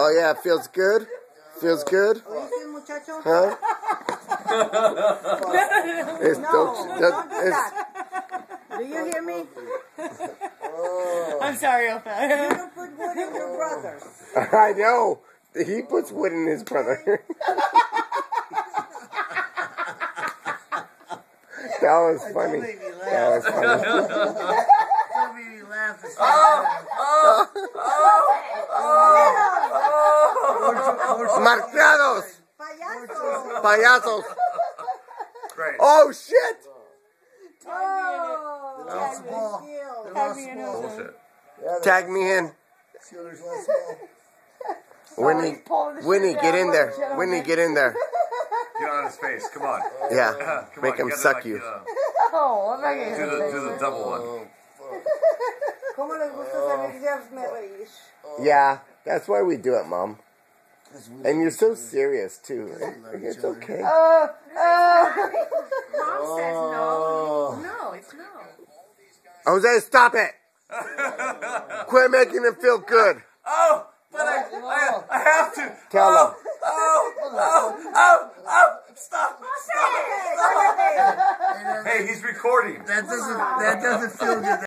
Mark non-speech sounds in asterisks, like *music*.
Oh yeah, feels good. Feels good, huh? It's, No, don't, don't it's. Do you hear me? Oh. I'm sorry, You don't put wood in your brothers. *laughs* I know. He puts wood in his brother. *laughs* that was funny. That was funny. *laughs* Marcianos, Payaso. payasos. Great. Oh shit! Oh, That's tag small. me. They're all in small. Bullshit. Tag me in. Steelers last *laughs* small. Winnie, Winnie, get in there. Winnie, get in there. Get on his face. Come on. *laughs* Yeah, Come make on, him suck like, you. uh, *laughs* Oh, I'm not do gonna the do the double one. Oh, ¿Cómo les gusta salirse a reír? Yeah, that's why we do it, Mom. That's weird. And you're so serious too. It's okay. Oh, oh. *laughs* Mom says Oh. no. No, it's no. Jose, stop it! Quit making him feel good. Oh, but I, oh, I, I have to. Tell oh, him. Oh, oh, oh, oh, oh, stop, stop. Hey, Hey, he's recording. That doesn't. That doesn't feel good.